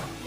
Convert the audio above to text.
score?